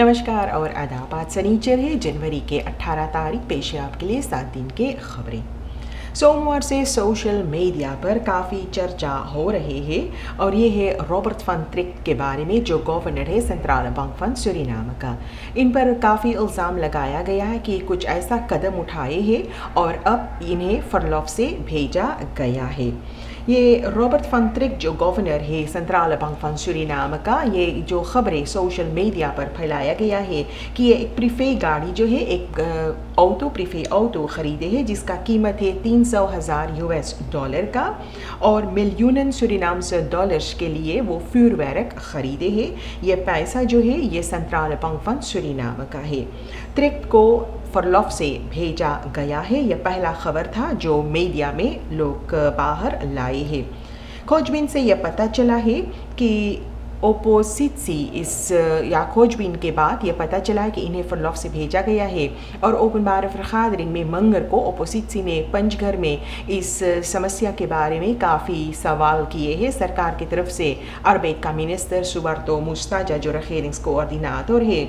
नमस्कार और आदाब आज सनीचर है जनवरी के 18 तारीख पेश है आपके लिए सात दिन के खबरें। सोमवार से सोशल मीडिया पर काफ़ी चर्चा हो रही है और ये है रॉबर्ट फंट्रिक के बारे में जो गवर्नर है सेंट्रल बैंक फंड सुरीनाम का। इन पर काफ़ी इल्ज़ाम लगाया गया है कि कुछ ऐसा कदम उठाए हैं और अब इन्हें फरलॉफ से भेजा गया है। ये रॉबर्ट फंट्रिक जो गवर्नर है सेंट्रल बैंक फंड सुरीनाम का ये जो खबरें सोशल मीडिया पर फैलाया गया है कि ये एक प्रीफे गाड़ी जो है एक ऑटो प्रीफे ऑटो ख़रीदे है जिसका कीमत है तीन सौ हज़ार यूएस डॉलर का और मिलियन सुरीनाम्स डॉलर्स के लिए वो फ्यूरवैरक ख़रीदे है ये पैसा जो है ये सेंट्रल बैंक फंड सुरीनाम का है त्रिक को फरलॉफ से भेजा गया है। यह पहला खबर था जो मीडिया में लोग बाहर लाए हैं। खोजबीन से यह पता चला है कि ओपोसिट सी इस, या खोजबीन के बाद यह पता चला है कि इन्हें फरलॉफ से भेजा गया है और ओपन बार फरखादरिंग में मंगर को ओपोसिट सी ने पंचघर में इस समस्या के बारे में काफ़ी सवाल किए हैं। सरकार की तरफ़ से अरबेट का मिनिस्टर सुबरतो मुस्ताजा जो रखेरिंग्स कोऑर्डिनाटर है।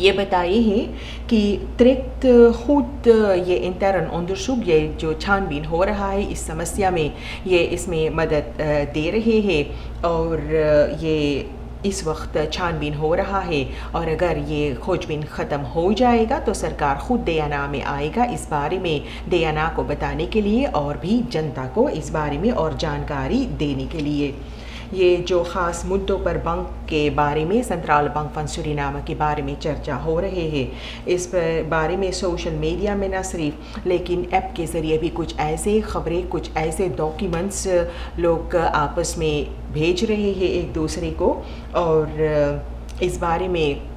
ये बताए हैं कि त्रिक्त खुद ये इंटरन onderzoek. ये जो छानबीन हो रहा है इस समस्या में ये इसमें मदद दे रहे हैं और ये इस वक्त छानबीन हो रहा है और अगर ये खोजबीन ख़त्म हो जाएगा तो सरकार खुद दयाना में आएगा इस बारे में दयाना को बताने के लिए और भी जनता को इस बारे में और जानकारी देने के लिए ये जो ख़ास मुद्दों पर बंक के बारे में सेंट्रल बंक फंड सुरीनामा के बारे में चर्चा हो रहे हैं। इस पर बारे में सोशल मीडिया में न सिर्फ़, लेकिन ऐप के ज़रिए भी कुछ ऐसे ख़बरें, कुछ ऐसे डॉक्यूमेंट्स लोग आपस में भेज रहे हैं एक दूसरे को। और इस बारे में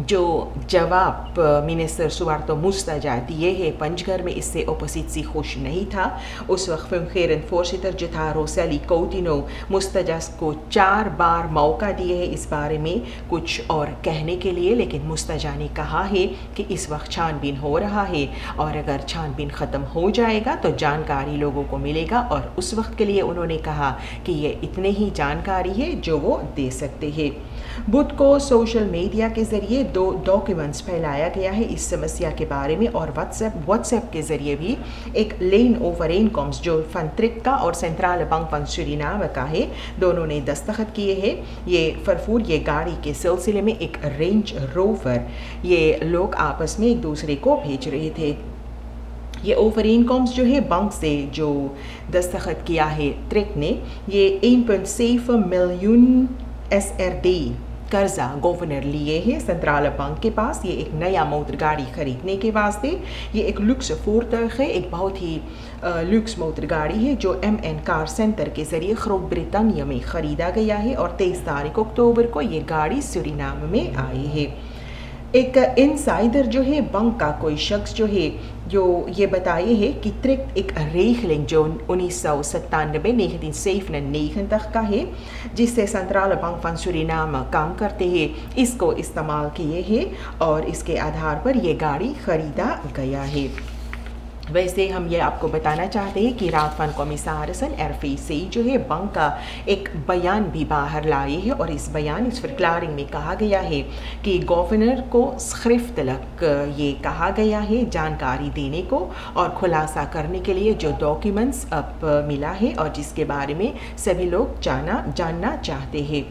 जो जवाब मिनिस्टर सुवार्तो मुस्ताजा दिए है पंचघर में, इससे ओपोजिट सी खुश नहीं था। उस वक्त फ़िल्म फोर्सिटर जो था रोसैली कोटिनो मुस्तजास को चार बार मौका दिए है इस बारे में कुछ और कहने के लिए, लेकिन मुस्तजा ने कहा है कि इस वक्त छानबीन हो रहा है और अगर छानबीन ख़त्म हो जाएगा तो जानकारी लोगों को मिलेगा और उस वक्त के लिए उन्होंने कहा कि ये इतने ही जानकारी है जो वो दे सकते हैं। बुध को सोशल मीडिया के ज़रिए दो डॉक्यूमेंट्स फैलाया गया है इस समस्या के बारे में और व्हाट्सएप व्हाट्सएप के ज़रिए भी एक लेन ओवर इनकॉम्स जो फंत्रिक का और सेंट्रल बैंक फंड सुरीनाम का है, दोनों ने दस्तखत किए हैं। ये फरफूर, ये गाड़ी के सिलसिले में एक रेंज रोवर। ये लोग आपस में एक दूसरे को भेज रहे थे। ये ओवर इनकॉम्स जो है, बैंक से जो दस्तखत किया है ट्रिक ने, ये एन पॉइंट सेफ़ मिलियन एस डी कर्जा गवर्नर लिए हैं। सेंट्रल बैंक के पास ये एक नया मोटर गाड़ी खरीदने के वास्ते ये एक लुक्स फोर्तर्क है। एक बहुत ही लुक्स मोटर गाड़ी है जो एम एन कार सेंटर के ज़रिए खरोब ब्रितानिया में ख़रीदा गया है और तेईस तारीख अक्टूबर को ये गाड़ी सुरीनाम में आई है। एक इनसाइडर जो है बंक का कोई शख्स जो है, जो ये बताए है कि त्रिक एक रेखलिंग जो उन्नीस सौ सत्तानबे नेगन तक का है, जिससे संतराल बंक फन नाम काम करते हैं, इसको इस्तेमाल किए हैं और इसके आधार पर ये गाड़ी ख़रीदा गया है। वैसे हम ये आपको बताना चाहते हैं कि राफान कमिसारसन एरफी से जो है बंक का एक बयान भी बाहर लाए है और इस बयान इस फिक्लारिंग में कहा गया है कि गवर्नर को स्क्रिफ्त तलक ये कहा गया है जानकारी देने को और खुलासा करने के लिए जो डॉक्यूमेंट्स अब मिला है और जिसके बारे में सभी लोग जाना, जानना चाहते हैं।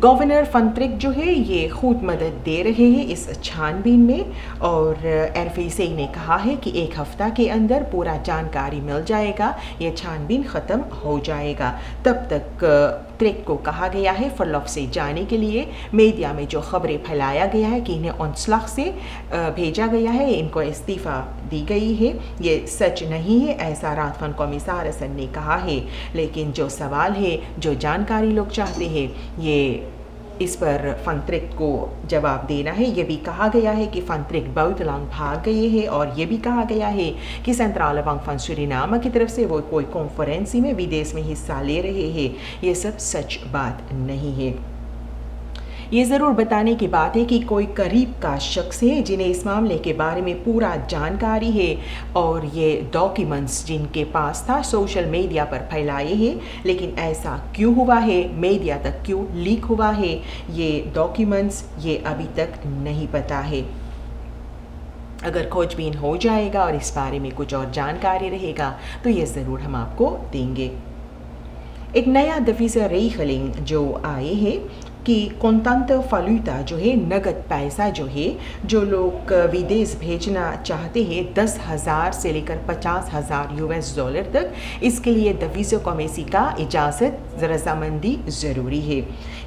गवर्नर फंत्रिक जो है, ये खुद मदद दे रहे हैं इस छानबीन में। और एफ़ ने कहा है कि एक हफ़्ता के अंदर पूरा जानकारी मिल जाएगा, ये छानबीन ख़त्म हो जाएगा। तब तक त्रिक को कहा गया है फरलॉफ से जाने के लिए। मीडिया में जो खबरें फैलाया गया है कि इन्हें अनसलाख से भेजा गया है, इनको इस्तीफ़ा दी गई है। ये सच नहीं है, ऐसा रातफन कौमिसार हसन ने कहा है। लेकिन जो सवाल है, जो जानकारी लोग चाहते हैं, ये इस पर फंत्रिक को जवाब देना है। ये भी कहा गया है कि फंतरिक बहुत लंग भाग गए हैं और ये भी कहा गया है कि सेंट्रल बैंक फंसुरी नामा की तरफ़ से वो कोई कॉन्फ्रेंसी में विदेश में हिस्सा ले रहे हैं। ये सब सच बात नहीं है। ये ज़रूर बताने की बात है कि कोई करीब का शख्स है जिन्हें इस मामले के बारे में पूरा जानकारी है और ये डॉक्यूमेंट्स जिनके पास था सोशल मीडिया पर फैलाए हैं, लेकिन ऐसा क्यों हुआ है? मीडिया तक क्यों लीक हुआ है? ये डॉक्यूमेंट्स ये अभी तक नहीं पता है। अगर खोजबीन हो जाएगा और इस बारे में कुछ और जानकारी रहेगा तो ये ज़रूर हम आपको देंगे। एक नया दफीज़ रेखलिंग जो आए हैं कि कोंतांत फालूता जो है, नगद पैसा जो है, जो लोग विदेश भेजना चाहते हैं, दस हज़ार से लेकर पचास हज़ार यूएस डॉलर तक, इसके लिए दफीज़ कॉमेसी का इजाज़त रजामंदी ज़रूरी है।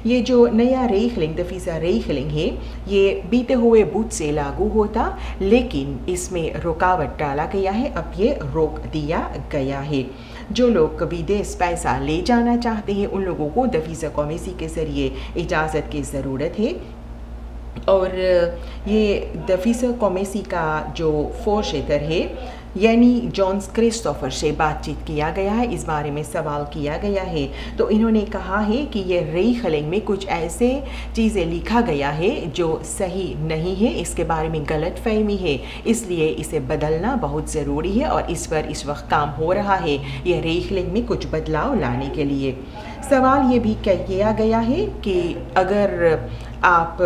ये जो नया रेखलिंग दफीज़ा रेखलिंग है, ये बीते हुए बुध से लागू होता, लेकिन इसमें रुकावट डाला गया है, अब ये रोक दिया गया है। जो लोग कभी देश पैसा ले जाना चाहते हैं, उन लोगों को दफीज़ कॉमेसी के ज़रिए इजाज़त की ज़रूरत है। और ये दफीस कॉमेसी का जो फोर है यानी जॉन्स क्रिस्टोफर से बातचीत किया गया है, इस बारे में सवाल किया गया है। तो इन्होंने कहा है कि ये रे खलेंग में कुछ ऐसे चीज़ें लिखा गया है जो सही नहीं है, इसके बारे में गलत फहमी है, इसलिए इसे बदलना बहुत ज़रूरी है और इस पर इस वक्त काम हो रहा है यह रे खलेंग में कुछ बदलाव लाने के लिए। सवाल ये भी किया गया है कि अगर आप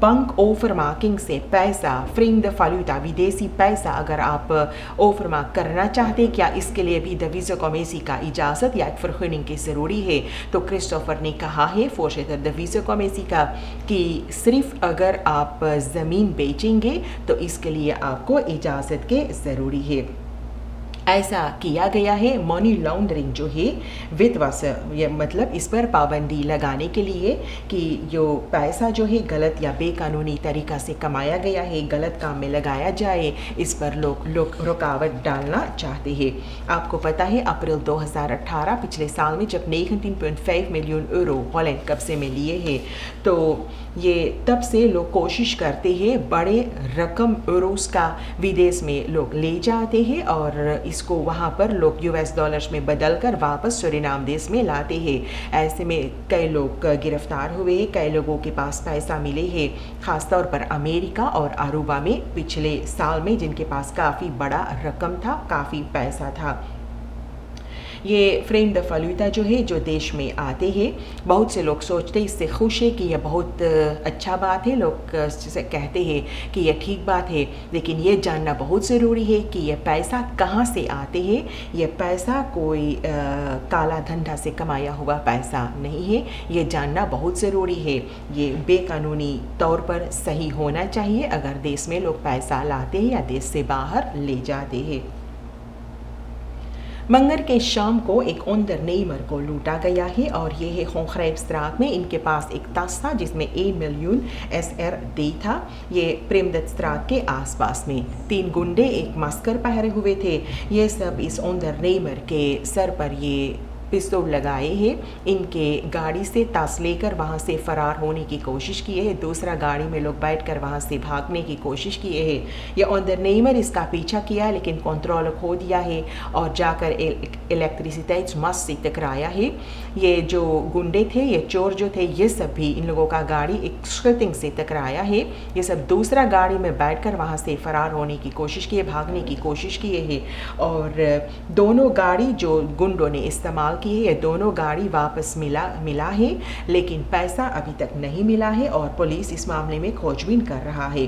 बंक ओवर मार्किंग से पैसा फ्रिंग द फालूटा विदेशी पैसा अगर आप ओवर मार्क करना चाहते हैं, क्या इसके लिए भी द वीज़ा कॉमेसी का इजाज़त या एक फरखनिंग की ज़रूरी है? तो क्रिस्टोफर ने कहा है फोशेतर द कॉमेसी का, कि सिर्फ़ अगर आप ज़मीन बेचेंगे तो इसके लिए आपको इजाज़त के ज़रूरी है। ऐसा किया गया है। मनी लॉन्ड्रिंग जो है वित्वस ये मतलब इस पर पाबंदी लगाने के लिए कि जो पैसा जो है, गलत या बेकानूनी तरीका से कमाया गया है, गलत काम में लगाया जाए, इस पर लोग लोग रुकावट डालना चाहते हैं। आपको पता है, अप्रैल 2018 पिछले साल में जब 19.5 मिलियन यूरो हॉलैंड कब्जे में लिए हैं तो ये तब से लोग कोशिश करते हैं, बड़े रकम यूरोस का विदेश में लोग ले जाते हैं और इस इसको वहाँ पर लोग यूएस डॉलर्स में बदल कर वापस सुरिनाम देश में लाते हैं। ऐसे में कई लोग गिरफ़्तार हुए, कई लोगों के पास पैसा मिले हैं, ख़ासतौर पर अमेरिका और अरूबा में। पिछले साल में जिनके पास काफ़ी बड़ा रकम था, काफ़ी पैसा था। ये फ्रेम द फलूदा जो है जो देश में आते हैं बहुत से लोग सोचते हैं इससे खुश है कि यह बहुत अच्छा बात है। लोग कहते हैं कि यह ठीक बात है लेकिन ये जानना बहुत ज़रूरी है कि यह पैसा कहाँ से आते हैं। यह पैसा कोई आ, काला धंधा से कमाया हुआ पैसा नहीं है। ये जानना बहुत ज़रूरी है। ये बेकानूनी तौर पर सही होना चाहिए अगर देश में लोग पैसा लाते हैं या देश से बाहर ले जाते हैं। मंगर के शाम को एक ओंदर नेमर को लूटा गया है और यह है खोखरेब स्त्राग में इनके पास एक तस था जिसमें ए मिलियन एस एर दे था। ये प्रेमदत्त स्त्राग के आसपास में तीन गुंडे, एक मस्कर पहरे हुए थे। ये सब इस ओंदर नेमर के सर पर ये पिस्तौल लगाए हैं। इनके गाड़ी से तास लेकर वहाँ से फ़रार होने की कोशिश किए है। दूसरा गाड़ी में लोग बैठ कर वहाँ से भागने की कोशिश किए हैं। ये ऑनर नेमर इसका पीछा किया लेकिन कंट्रोल खो दिया है और जाकर इलेक्ट्रिसिटी मस्त से टकराया है। ये जो गुंडे थे, ये चोर जो थे, ये सब भी इन लोगों का गाड़ी एक स्कृतिंग से टकराया है। ये सब दूसरा गाड़ी में बैठ कर वहाँ से फ़रार होने की कोशिश किए, भागने की कोशिश किए हैं। और दोनों गाड़ी जो गुंडों ने इस्तेमाल की है ये दोनों गाड़ी वापस मिला मिला है, लेकिन पैसा अभी तक नहीं मिला है और पुलिस इस मामले में खोजबीन कर रहा है।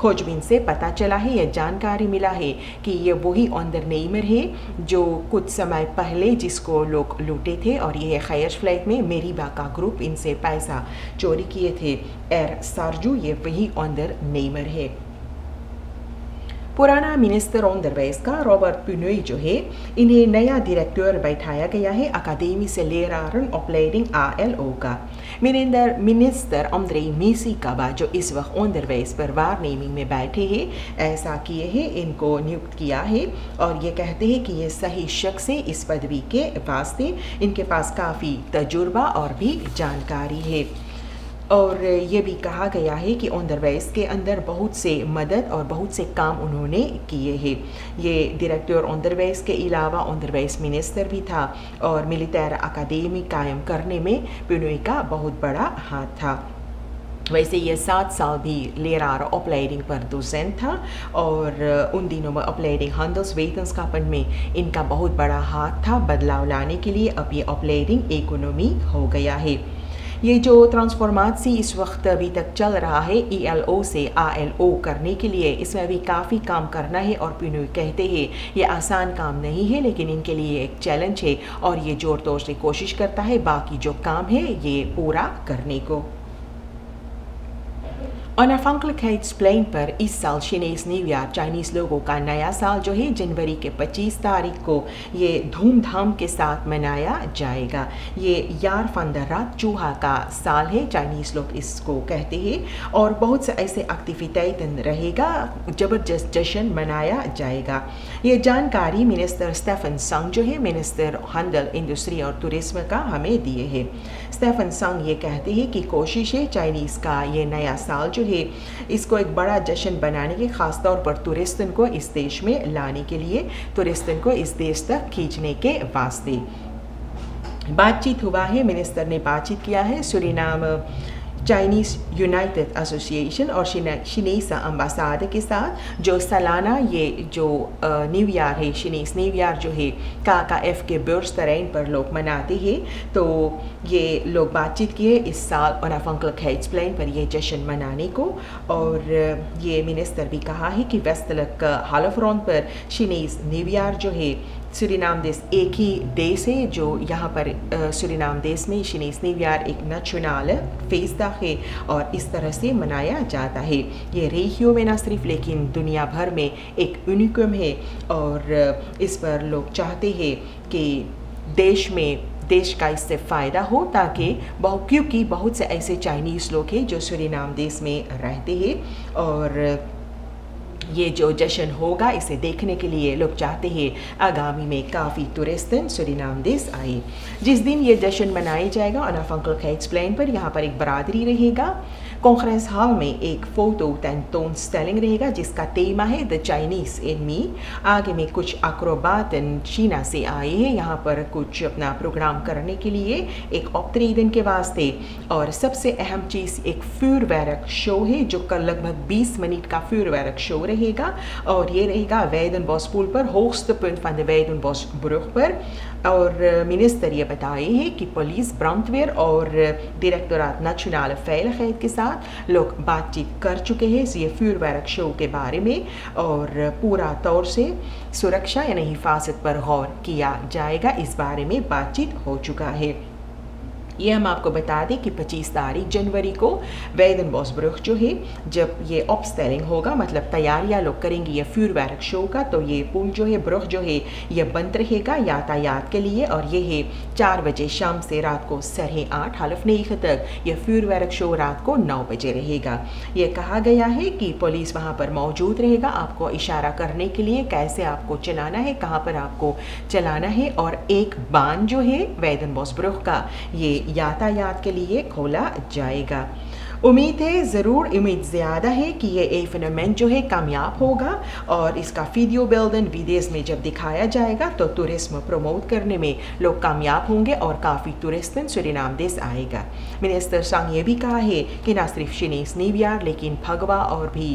खोजबीन से पता चला है यह जानकारी मिला है कि ये वही ऑनदर नेमर है, जो कुछ समय पहले जिसको लोग लूटे थे और यह खैर फ़्लाइट में मेरी बाका ग्रुप इनसे पैसा चोरी किए थे। एर सारजू, ये वही ऑनदर नेमर है। पुराना मिनिस्टर ऑन दरवेज का रॉबर्ट पुनोई जो है, इन्हें नया डायरेक्टर बैठाया गया है अकादमी से लेरारन ऑपलेडिंग आर एल ओ का। मिनिंदर, मिनिस्टर अंद्रे मीसी काबा जो इस वक्त ऑन दरवेज पर वार नेमिंग में बैठे हैं, ऐसा किए हैं, इनको नियुक्त किया है, और ये कहते हैं कि ये सही शख्स है इस पदवी के वास्ते। इनके पास काफ़ी तजुर्बा और भी जानकारी है। और ये भी कहा गया है कि ओंदरवैस के अंदर बहुत से मदद और बहुत से काम उन्होंने किए हैं। ये डायरेक्टर ओंदरवैस के अलावा ऑन ओंदरवैस मिनिस्टर भी था और मिलिटर अकादमी कायम करने में पिनोई का बहुत बड़ा हाथ था। वैसे ये सात साल भी लेरार रहा ऑपलेडिंग पर docent था और उन दिनों में ऑपलेडिंग Handelswetenskappen में इनका बहुत बड़ा हाथ था। बदलाव लाने के लिए अब ये ऑपलेडिंग इकोनॉमी हो गया है। ये जो ट्रांसफॉर्मासी इस वक्त अभी तक चल रहा है ई एल ओ से आ एल ओ करने के लिए, इसमें अभी काफ़ी काम करना है और पिनू कहते हैं, ये आसान काम नहीं है, लेकिन इनके लिए एक चैलेंज है और ये ज़ोर तोर से कोशिश करता है, बाकी जो काम है ये पूरा करने को। Onafhankelijkheidspleinपर प्लेन पर इस साल शिनेस न्यू ईयर चाइनीज़ लोगों का नया साल जो है जनवरी के 25 तारीख को। ये धूमधाम के साथ मनाया जाएगा। ये यार फंदरात चूहा का साल है चाइनीज़ लोग इसको कहते हैं। और बहुत से ऐसे एक्टिविटीज़ रहेगा, ज़बरदस्त जश्न मनाया जाएगा। ये जानकारी मिनिस्टर स्टेफन संग जो है मिनिस्टर हंडल इंडस्ट्री और टूरिज़्म का हमें दिए है। स्टेफन संग ये कहते हैं कि कोशिश है चाइनीज़ का ये नया साल जो है। इसको एक बड़ा जश्न बनाने के खासतौर पर तुरस्तन को इस देश में लाने के लिए, तुरस्तन को इस देश तक खींचने के वास्ते। बातचीत हुआ है, मिनिस्टर ने बातचीत किया है, सुरीनाम चाइनीज़ यूनाइटेड एसोसिएशन और शिनेसा अम्बासाद के साथ जो सालाना ये जो न्यू ईयर है शिनीस न्यू ईयर जो है काका एफ़ के बर्स तरेन पर लोग मनाते हैं। तो ये लोग बातचीत किए इस साल ओनाफंकल हेड्स प्लान पर ये जश्न मनाने को और ये मिनिस्टर भी कहा है कि वेस्टलक हालफ्रॉन पर शिनीस न्यू ईयर जो है सुरीनाम देश एक ही देश है जो यहाँ पर सुरीनाम देश में शनीस न्यूयार एक नेशनल फेस्ता है और इस तरह से मनाया जाता है। ये रेहियो में ना सिर्फ़, लेकिन दुनिया भर में एक यूनिकम है और इस पर लोग चाहते हैं कि देश में, देश का इससे फ़ायदा हो ताकि बहु, क्योंकि बहुत से ऐसे चाइनीज़ लोग हैं जो सुरीनाम देश में रहते हैं और ये जो जश्न होगा, इसे देखने के लिए लोग चाहते हैं। आगामी में काफ़ी टूरिस्ट सुरीनाम देश आए। जिस दिन ये जश्न मनाया जाएगा, अनाफ अंकल का प्लान पर यहाँ पर एक बरदरी रहेगा। कॉन्फ्रेंस हॉल में एक फ़ोटो टेंटोन स्टेलिंग रहेगा, जिसका तेमा है द चाइनीज़ इन मी आगे में कुछ अक्रोबातन चीना से आए हैं। यहाँ पर कुछ अपना प्रोग्राम करने के लिए एक ऑप्तरीदन के वास्ते। और सबसे अहम चीज़ एक फ्यूर वैरक शो है, जो कल लगभग 20 मिनट का फ्यूर वैरक शो रहेगा। और ये रहेगा वैदन बॉस पुल पर होस्ट पुंट फन द वैदन बॉस ब्रुख पर। और मिनिस्टर ये बताए हैं कि पुलिस ब्रांतवेयर और डायरेक्टोरात नेशनल फैल खैद के साथ। साथ लोग बातचीत कर चुके हैं इस ये फ्यूर वैरक शो के बारे में और पूरा तौर से सुरक्षा यानी हिफाजत पर गौर किया जाएगा। इस बारे में बातचीत हो चुका है। ये हम आपको बता दें कि 25 तारीख जनवरी को वेदन बॉसब्रुख जो है, जब ये ऑप्सटेलिंग होगा मतलब तैयारियाँ लोग करेंगे ये फ्यूर वैरक शो का तो ये पुल जो है, ब्रुख जो है, ये बंद रहेगा यातायात के लिए और ये है चार बजे शाम से रात को सरह आठ, हलफ नहीं तक यह फ्यूर वैरक शो रात को नौ बजे रहेगा। ये कहा गया है कि पुलिस वहाँ पर मौजूद रहेगा, आपको इशारा करने के लिए कैसे आपको चलाना है, कहाँ पर आपको चलाना है और एक बान जो है वैदन बॉसब्रुख का, ये यातायात के लिए खोला जाएगा। उम्मीद है ज़रूर, उम्मीद ज़्यादा है कि ये ए फिनोमेन जो है कामयाब होगा और इसका वीडियो बिल्डन विदेश में जब दिखाया जाएगा तो टूरिज़्म प्रमोट करने में लोग कामयाब होंगे और काफ़ी टूरिस्ट सुरीनाम देश आएगा। मिनिस्टर संग ये भी कहा है कि ना सिर्फ़ शिनीस न्यूयार लेकिन भगवा और भी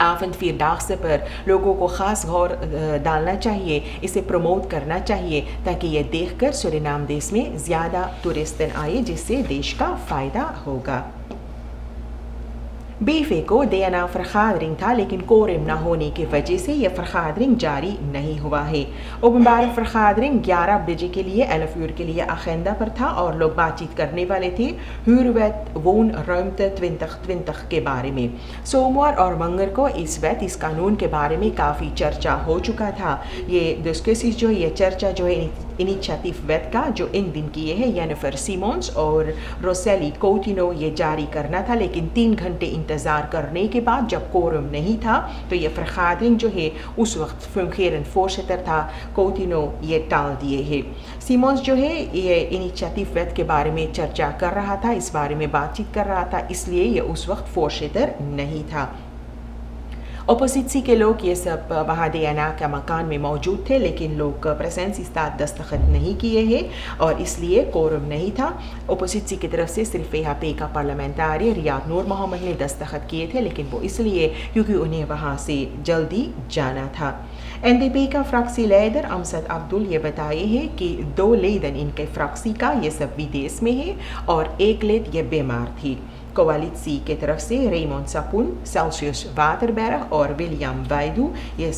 आफन फिर डाक पर लोगों को ख़ास गौर डालना चाहिए, इसे प्रमोट करना चाहिए, ताकि ये देखकर कर देश में ज़्यादा टूरिस्ट आए, जिससे देश का फ़ायदा होगा। बीफे को देना फरखादरिंग था, लेकिन कोरम न होने की वजह से यह फरखादरिंग जारी नहीं हुआ है। ओपनबार फरखादरिंग 11 बजे के लिए एलफ्यूर के लिए अखेंदा पर था और लोग बातचीत करने वाले थे वोन रमत ट्विंतख ट्विंतख के बारे में। सोमवार और मंगर को इस वैत इस कानून के बारे में काफ़ी चर्चा हो चुका था। ये डिस्कसिस जो, ये चर्चा जो है इनिशिएटिव वेट का जो इन दिन की किए हैं येनिफर सीमोन्स और रोसेली कोटिनो ये जारी करना था, लेकिन तीन घंटे इंतज़ार करने के बाद जब कोरम नहीं था तो ये फरखादिन जो है, उस वक्त फंखेरन फोर्शतर था कोटिनो ये टाल दिए है। सीमोन्स जो है, ये इनिशिएटिव वेट के बारे में चर्चा कर रहा था, इस बारे में बातचीत कर रहा था, इसलिए ये उस वक्त फोर्शतर नहीं था। ओपोसिटसी के लोग ये सब महादेना का मकान में मौजूद थे लेकिन लोग प्रेजेंस इस्तात दस्तखत नहीं किए हैं और इसलिए कोरम नहीं था ओपोसिटसी की तरफ़ से सिर्फ़ यहाँ पे का पार्लियामेंटारी रियाद नूर मोहम्मद ने दस्तखत किए थे लेकिन वो इसलिए क्योंकि उन्हें वहाँ से जल्दी जाना था एन डी पी का फ्राक्सी लेदर अमसद अब्दुल ये बताए हैं कि दो लेदन इनके फ्राक्सी का ये सब विदेश में है और एक लेद ये बीमार थी कोवालिसी के तरफ़ से रेमोन सपुन सेल्सियस वाटरबेरग और विलियम वाइडू ये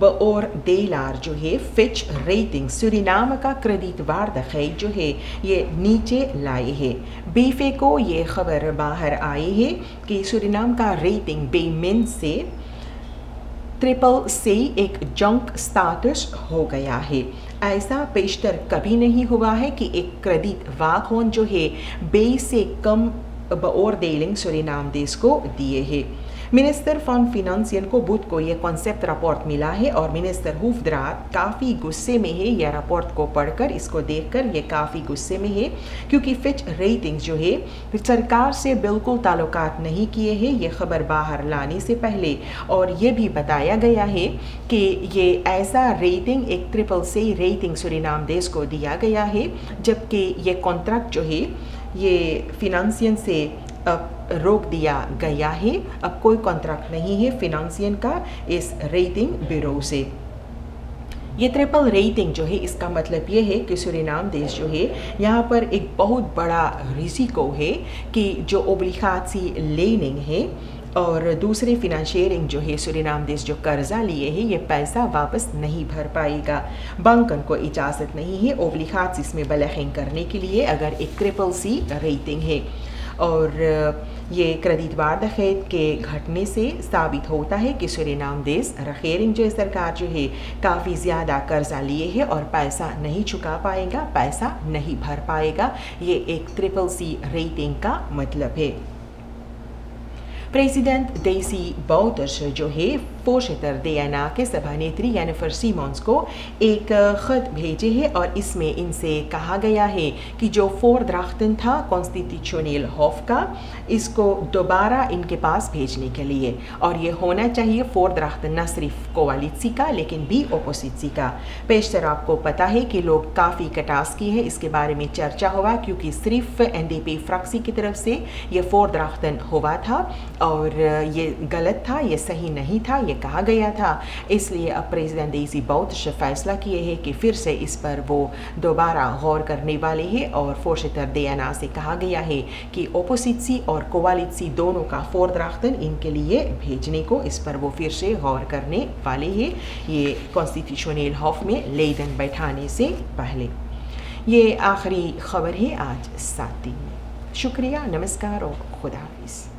बओर डेलार जो है फिच रेटिंग सुरीनाम का क्रेडिट वार्दखेत जो है ये नीचे लाए है बीफे को ये खबर बाहर आई है कि सुरीनाम का रेटिंग बेमिन से ट्रिपल से एक जंक स्टाटस हो गया है ऐसा पेशतर कभी नहीं हुआ है कि एक क्रेडिट वाखोन जो है, बे से कम और देलिंग सुरीनाम देश को दिए है। मिनिस्टर फॉन फिनंसियन को बुध को यह कॉन्सेप्ट रिपोर्ट मिला है और मिनिस्टर हुफदरात काफ़ी गुस्से में है यह रिपोर्ट को पढ़कर इसको देखकर ये काफ़ी गुस्से में है क्योंकि फिच रेटिंग जो है सरकार से बिल्कुल ताल्लुकात नहीं किए हैं ये खबर बाहर लाने से पहले और ये भी बताया गया है कि ये ऐसा रेटिंग एक ट्रिपल से रेटिंग सुरीनाम देश को दिया गया है जबकि ये कॉन्ट्रैक्ट जो है ये फिनंसियन से रोक दिया गया है। अब कोई कॉन्ट्रैक्ट नहीं है फिनांसियन का इस रेटिंग ब्यूरो से। ये ट्रिपल रेटिंग जो है, इसका मतलब ये है कि सुरीनाम देश जो है, यहाँ पर एक बहुत बड़ा रिसिको है कि जो ओब्लिखासी लेनिंग है और दूसरे फिनंशियरिंग जो है सुरीनाम देश जो कर्जा लिए है, ये पैसा वापस नहीं भर पाएगा। बैंकन को इजाज़त नहीं है ओब्लिखात इसमें बलखिंग करने के लिए, अगर एक ट्रिपल सी रेटिंग है। और ये क्रेडिट वारदखेत के घटने से साबित होता है कि सुरीनाम देश रखेरिंग जो सरकार जो है काफ़ी ज़्यादा कर्जा लिए है और पैसा नहीं चुका पाएगा, पैसा नहीं भर पाएगा। ये एक ट्रिपल सी रेटिंग का मतलब है। प्रेसिडेंट देसी बौतर्स जो है voorzitter DNA के सभानेत्री जेनिफर सीमोन्स को एक खत भेजे है और इसमें इनसे कहा गया है कि जो फोर द्राख्तन था कॉन्स्टिट्यूशनल हॉफ का, इसको दोबारा इनके पास भेजने के लिए। और ये होना चाहिए फोर द्राख्तन न सिर्फ़ कोवालिसी का, लेकिन भी ओपोसिटसी का। पेशतर आपको पता है कि लोग काफ़ी कटास की है, इसके बारे में चर्चा हुआ क्योंकि सिर्फ़ एन डी पी फ्रक्सी की तरफ़ से ये फोर द्राख्तन हुआ था और ये गलत था, ये सही नहीं था, ये कहा गया था। इसलिए अब प्रेसिडेंट इसी बहुत फैसला किए हैं कि फिर से इस पर वो दोबारा गौर करने वाले हैं और फोर्शतर देना से कहा गया है कि ओपोसिटसी और कोवालिटसी दोनों का फोर्थ राख्तन इनके लिए भेजने को इस पर वो फिर से गौर करने वाले हैं। ये कॉन्स्टिट्यूशनल हॉफ में लेदन बैठाने से पहले। ये आखिरी खबर है आज सात दिन में। शुक्रिया, नमस्कार और खुदा हाफिज़।